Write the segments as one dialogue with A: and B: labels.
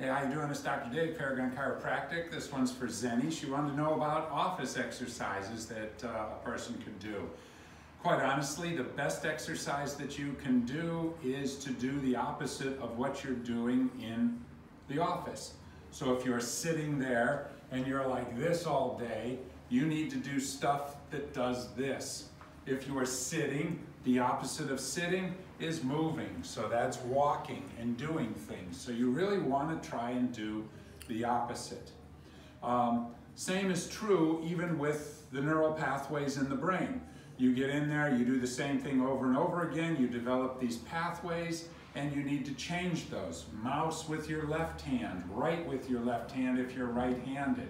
A: Hey, how you doing? It's Dr. Dave, Paragon Chiropractic. This one's for Zenny. She wanted to know about office exercises that uh, a person could do. Quite honestly, the best exercise that you can do is to do the opposite of what you're doing in the office. So if you're sitting there and you're like this all day, you need to do stuff that does this. If you are sitting, the opposite of sitting is moving. So that's walking and doing things. So you really want to try and do the opposite. Um, same is true even with the neural pathways in the brain. You get in there, you do the same thing over and over again, you develop these pathways, and you need to change those. Mouse with your left hand, right with your left hand if you're write-handed.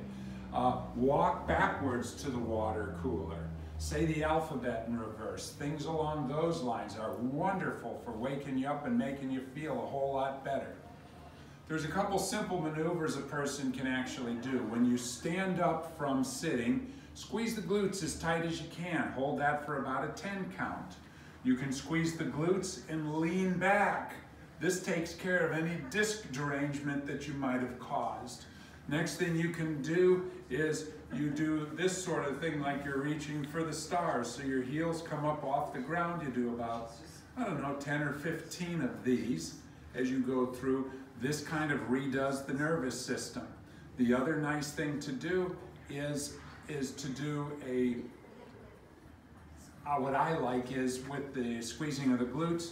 A: Uh, walk backwards to the water cooler. Say the alphabet in reverse. Things along those lines are wonderful for waking you up and making you feel a whole lot better. There's a couple simple maneuvers a person can actually do. When you stand up from sitting, squeeze the glutes as tight as you can. Hold that for about a 10 count. You can squeeze the glutes and lean back. This takes care of any disc derangement that you might have caused. Next thing you can do is you do this sort of thing like you're reaching for the stars. So your heels come up off the ground. You do about, I don't know, 10 or 15 of these as you go through. This kind of redoes the nervous system. The other nice thing to do is, is to do a, uh, what I like is with the squeezing of the glutes,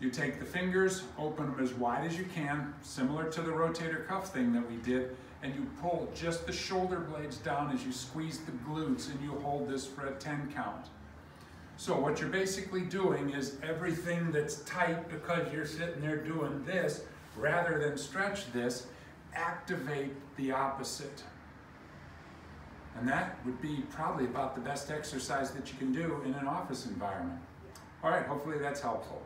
A: you take the fingers, open them as wide as you can, similar to the rotator cuff thing that we did, and you pull just the shoulder blades down as you squeeze the glutes and you hold this for a 10 count. So what you're basically doing is everything that's tight because you're sitting there doing this, rather than stretch this, activate the opposite. And that would be probably about the best exercise that you can do in an office environment. All right, hopefully that's helpful.